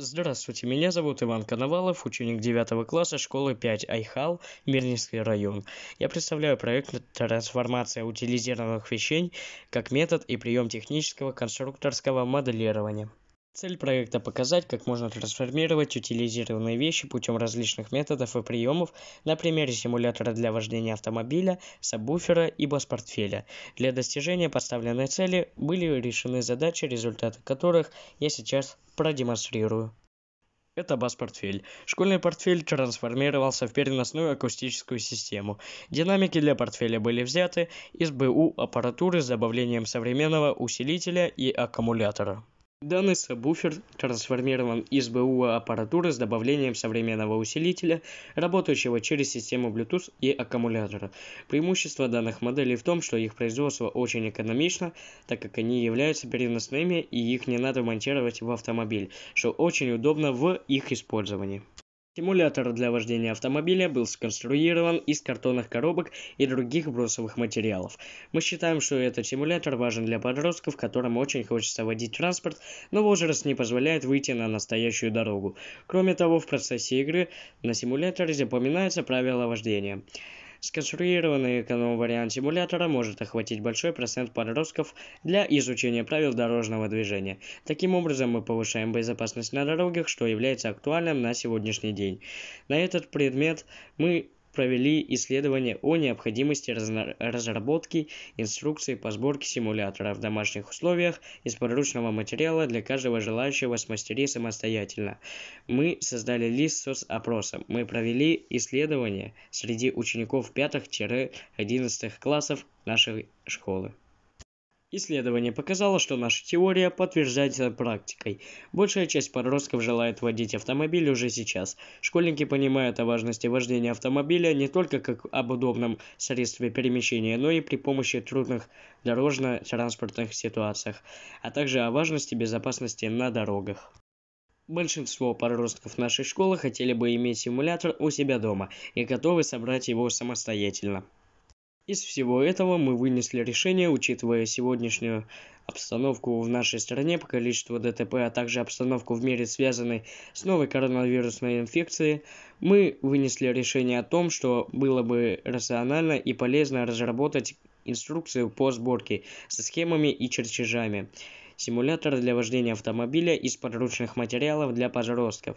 Здравствуйте, меня зовут Иван Коновалов, ученик 9 класса школы 5 Айхал, Мирнинский район. Я представляю проект «Трансформация утилизированных вещей» как метод и прием технического конструкторского моделирования. Цель проекта – показать, как можно трансформировать утилизированные вещи путем различных методов и приемов на примере симулятора для вождения автомобиля, сабвуфера и бас-портфеля. Для достижения поставленной цели были решены задачи, результаты которых я сейчас продемонстрирую. Это бас-портфель. Школьный портфель трансформировался в переносную акустическую систему. Динамики для портфеля были взяты из БУ аппаратуры с добавлением современного усилителя и аккумулятора. Данный сабвуфер трансформирован из БУ аппаратуры с добавлением современного усилителя, работающего через систему Bluetooth и аккумулятора. Преимущество данных моделей в том, что их производство очень экономично, так как они являются переносными и их не надо монтировать в автомобиль, что очень удобно в их использовании. Симулятор для вождения автомобиля был сконструирован из картонных коробок и других бросовых материалов. Мы считаем, что этот симулятор важен для подростков, которым очень хочется водить транспорт, но возраст не позволяет выйти на настоящую дорогу. Кроме того, в процессе игры на симуляторе запоминаются правила вождения. Сконструированный эконом-вариант симулятора может охватить большой процент подростков для изучения правил дорожного движения. Таким образом, мы повышаем безопасность на дорогах, что является актуальным на сегодняшний день. На этот предмет мы провели исследование о необходимости разработки инструкции по сборке симулятора в домашних условиях из подручного материала для каждого желающего смастерить самостоятельно. Мы создали лист соцопроса. Мы провели исследование среди учеников 5-11 классов нашей школы. Исследование показало, что наша теория подтверждается практикой. Большая часть подростков желает водить автомобиль уже сейчас. Школьники понимают о важности вождения автомобиля не только как об удобном средстве перемещения, но и при помощи трудных дорожно-транспортных ситуациях, а также о важности безопасности на дорогах. Большинство подростков нашей школы хотели бы иметь симулятор у себя дома и готовы собрать его самостоятельно. Из всего этого мы вынесли решение, учитывая сегодняшнюю обстановку в нашей стране по количеству ДТП, а также обстановку в мире, связанной с новой коронавирусной инфекцией, мы вынесли решение о том, что было бы рационально и полезно разработать инструкцию по сборке со схемами и чертежами симулятора для вождения автомобиля из подручных материалов для подростков.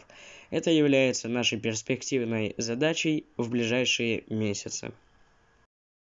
Это является нашей перспективной задачей в ближайшие месяцы.